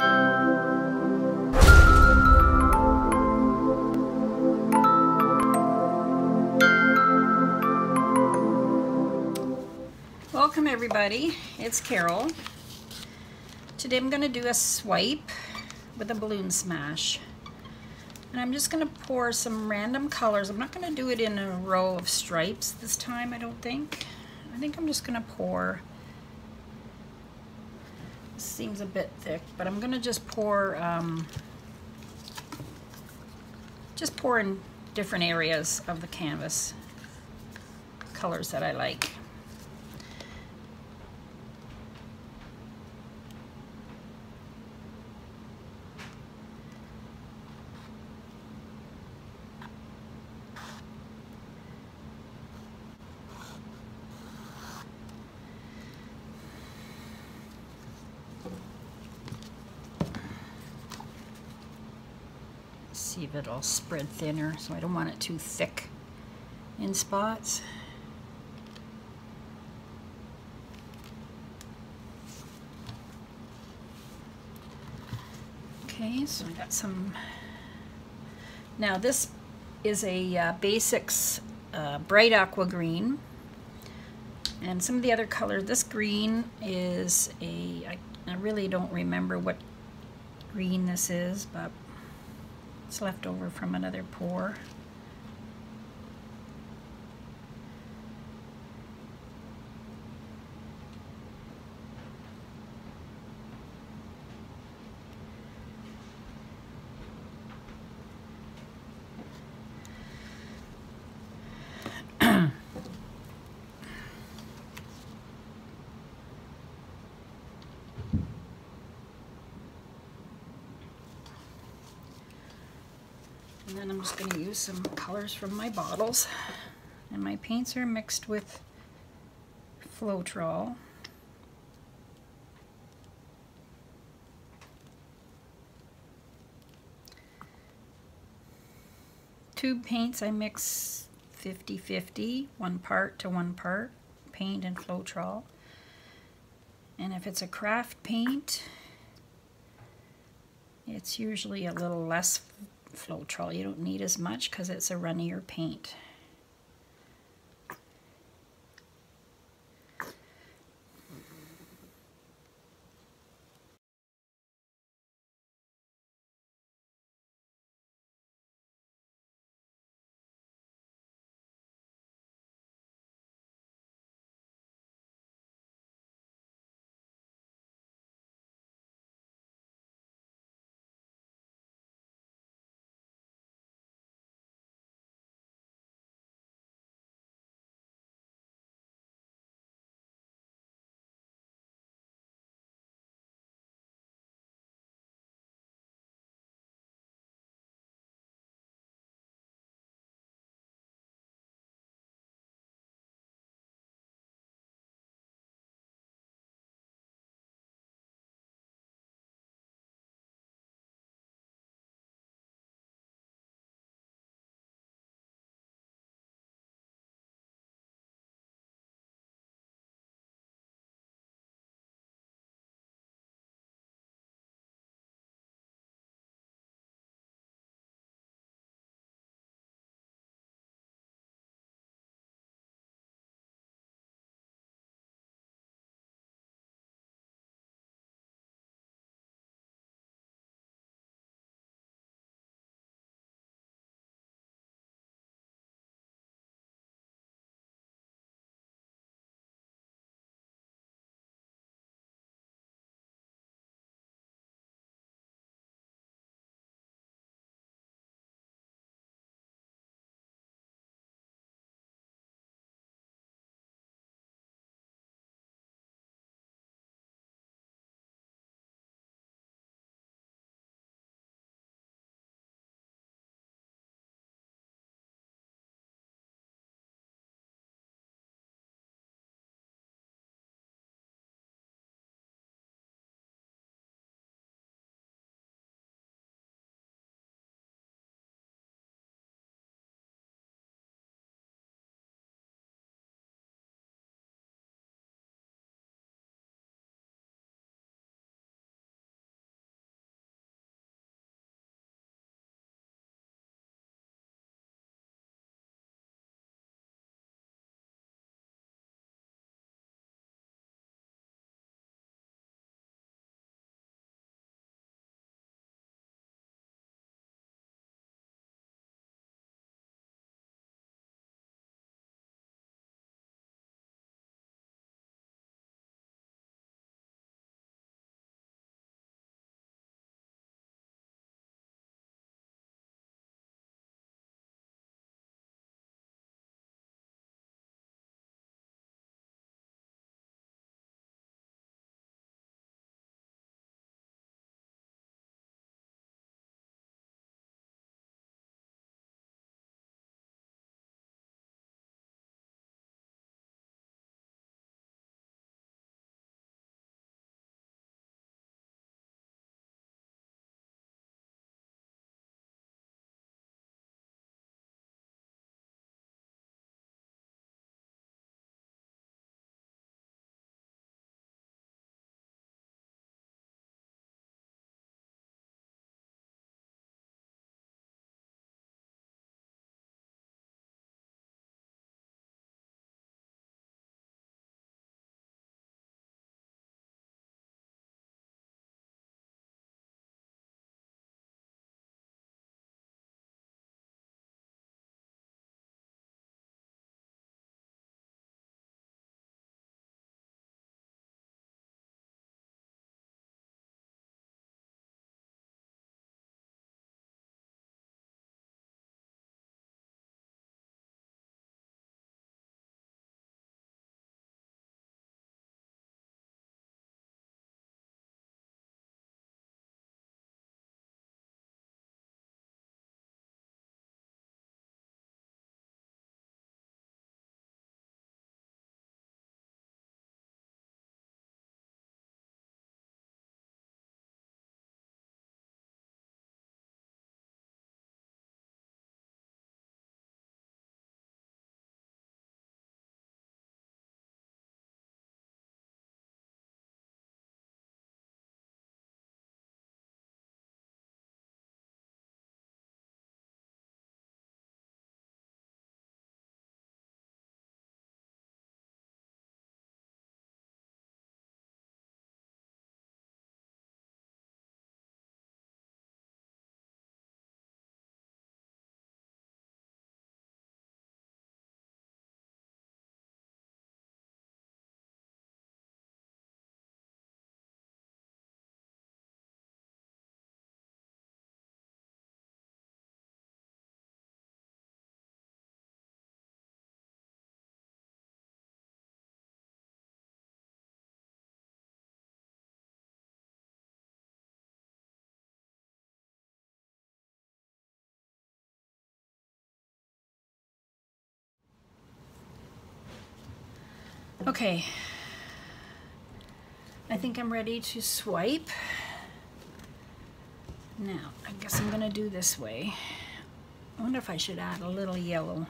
Welcome everybody, it's Carole. Today I'm going to do a swipe with a balloon smash. And I'm just going to pour some random colors. I'm not going to do it in a row of stripes this time, I don't think. I think I'm just going to pour, seems a bit thick, but I'm going to just pour, um, just pour in different areas of the canvas colors that I like. See if it'll spread thinner so I don't want it too thick in spots. Okay, so I got some. Now this is a uh, Basics uh, bright aqua green. And some of the other colors, this green is a, I, I really don't remember what green this is, but it's left over from another pour. And then I'm just going to use some colors from my bottles. And my paints are mixed with Floetrol. Tube paints I mix 50-50, one part to one part, paint and Floetrol. And if it's a craft paint, it's usually a little less Floetrol. You don't need as much because it's a runnier paint. Okay. I think I'm ready to swipe. Now, I guess I'm gonna do this way. I wonder if I should add a little yellow.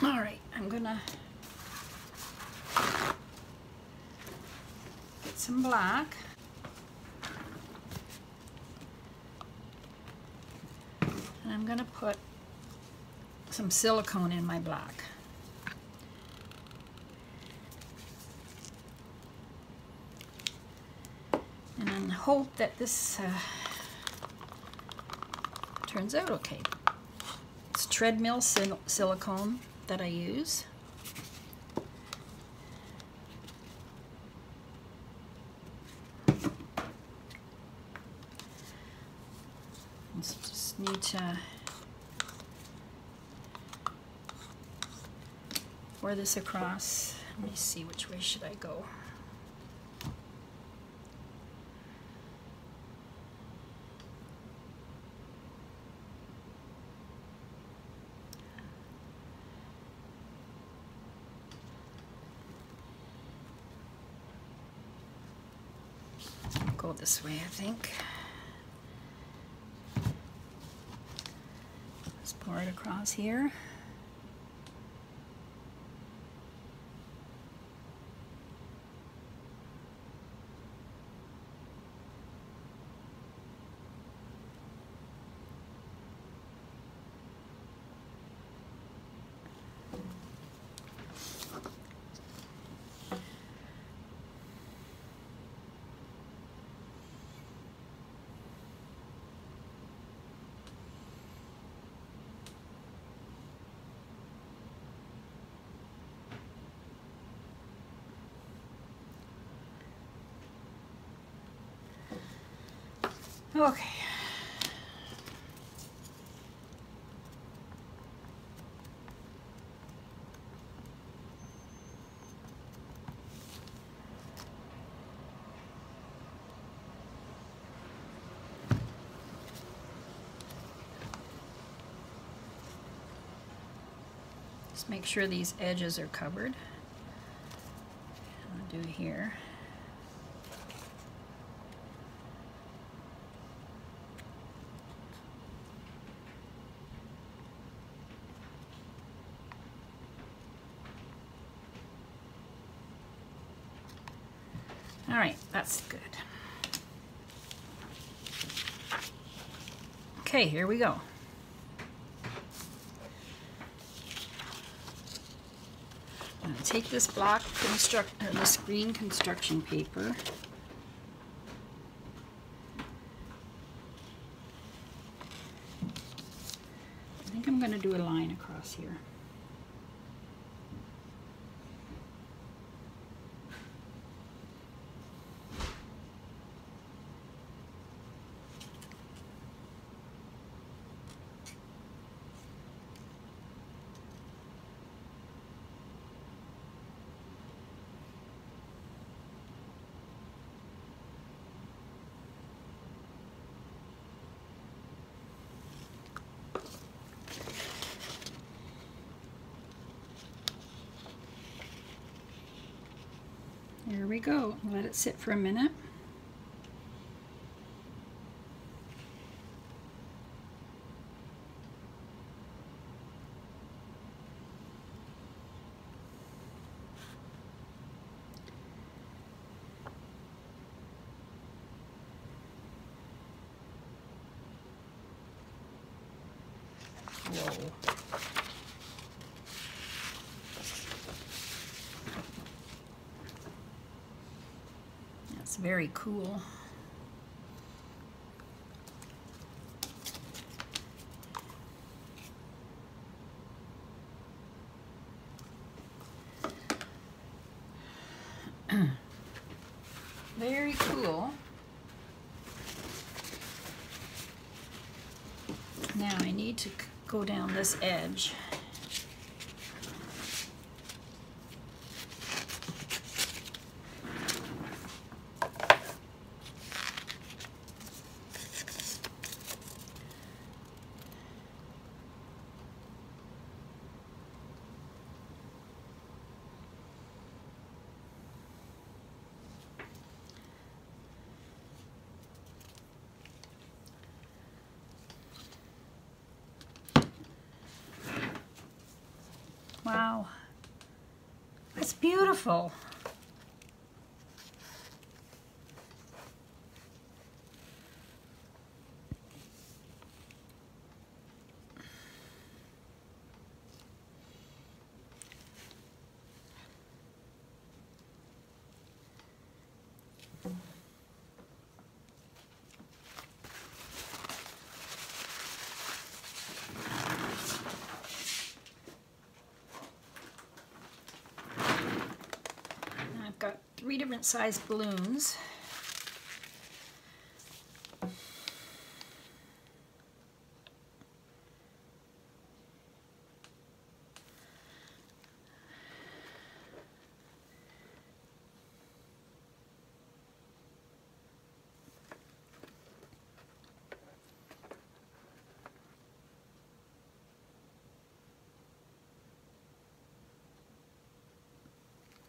All right, I'm gonna get some black. And I'm gonna put some silicone in my black. And hope that this uh, turns out okay. It's treadmill sil silicone that I use. Just need to pour this across. Let me see which way should I go. Go this way, I think. Let's pour it across here. Okay. Just make sure these edges are covered. I'll do here. All right, that's good. Okay, here we go. I'm gonna take this block construct or this green construction paper. I think I'm gonna do a line across here. There we go. Let it sit for a minute. Whoa. Very cool. Very cool. Now I need to go down this edge. Wow. That's beautiful. I've got three different size balloons.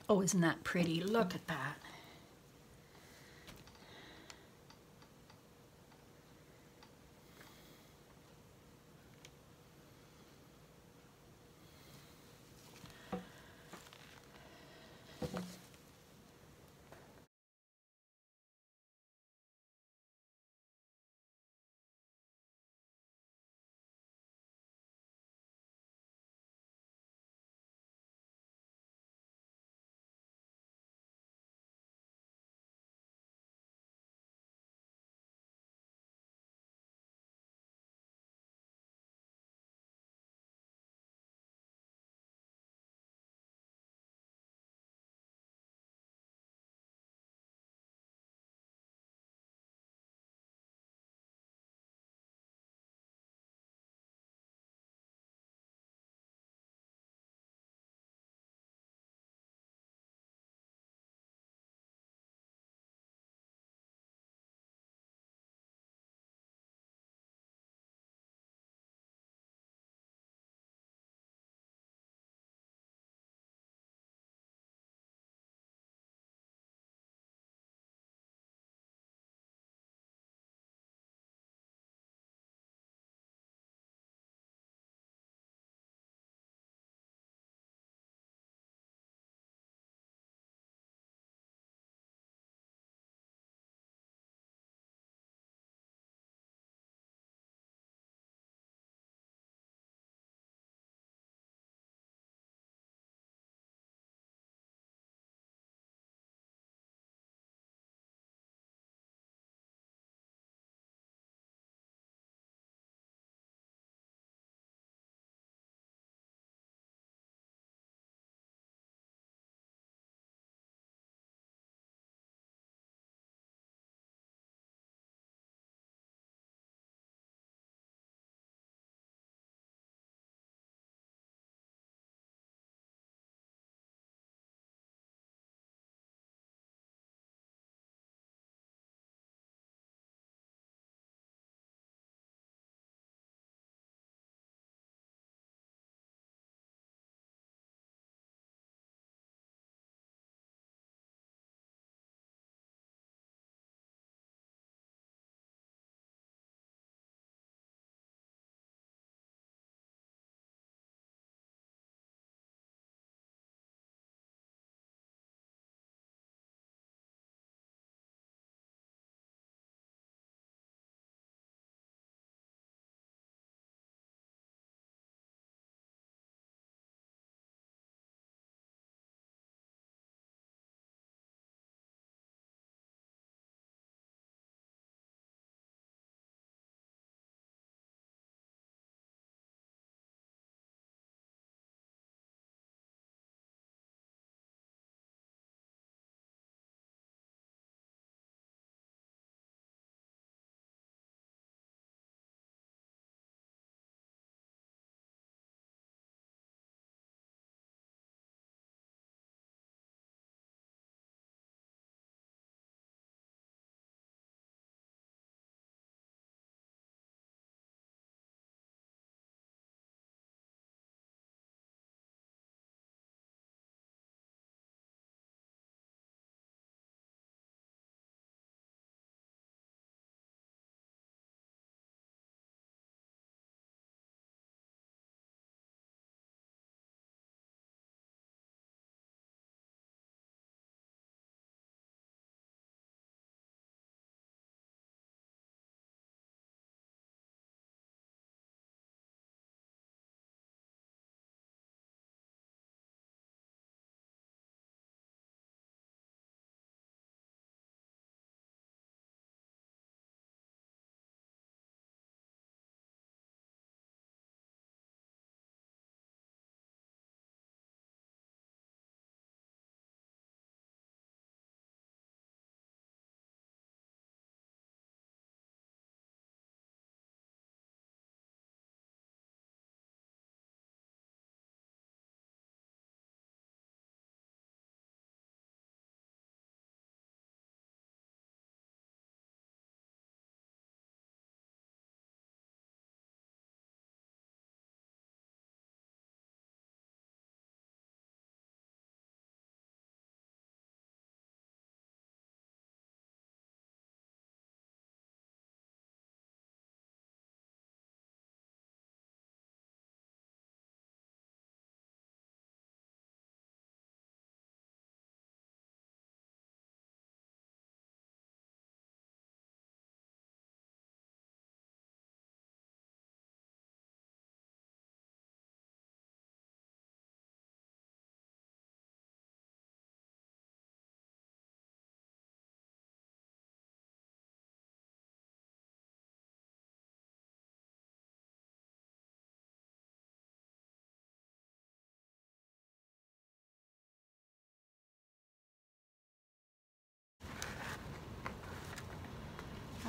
Oh, isn't that pretty? Look at that.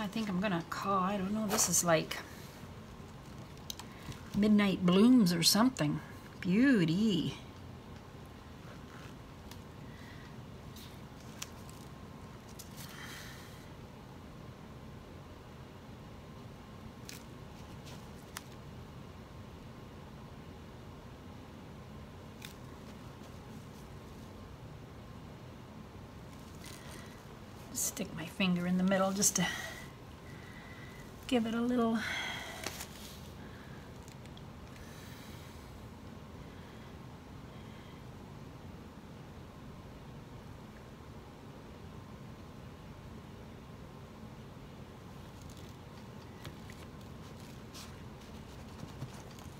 I think I'm gonna call, I don't know, this is like Midnight Blooms or something. Beauty. Stick my finger in the middle just to give it a little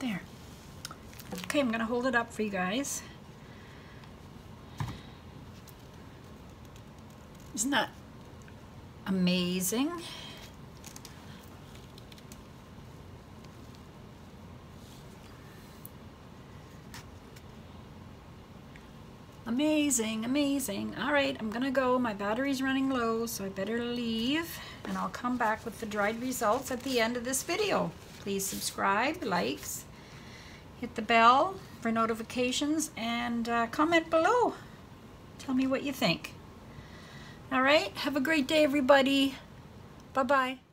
There. Okay, I'm going to hold it up for you guys. Isn't that amazing? Amazing, amazing. All right, I'm gonna go. My battery's running low, so I better leave. And I'll come back with the dried results at the end of this video. Please subscribe, likes, hit the bell for notifications, and uh, comment below. Tell me what you think. All right, have a great day, everybody. Bye-bye.